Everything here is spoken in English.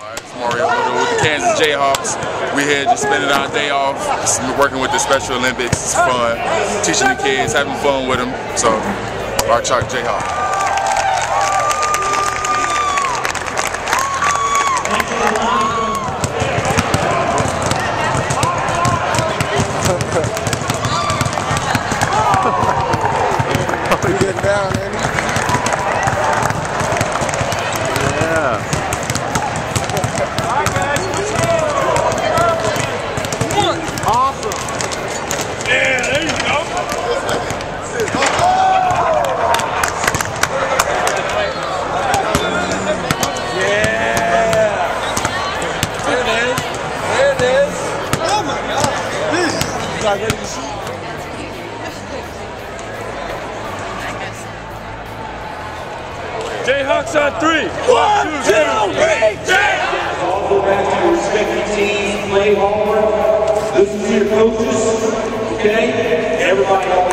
It's Mario Little with the Kansas Jayhawks. We here just spending our day off, working with the Special Olympics. It's fun, teaching the kids, having fun with them. So, our Chalk Jayhawk. down, man. Jayhawks on three. One, two, three, Jayhawks! All the back to your respective teams, play hard. Listen to your coaches, okay? Everybody